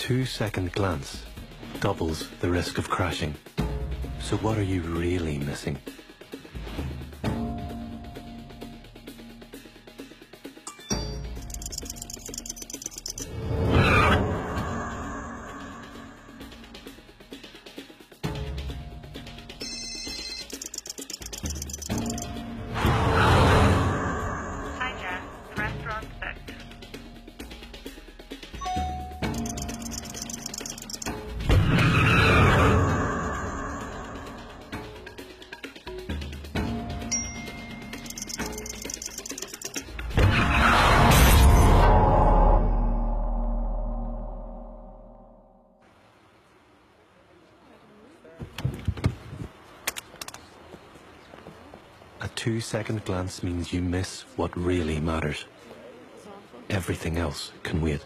two-second glance doubles the risk of crashing. So what are you really missing? A two-second glance means you miss what really matters. Everything else can wait.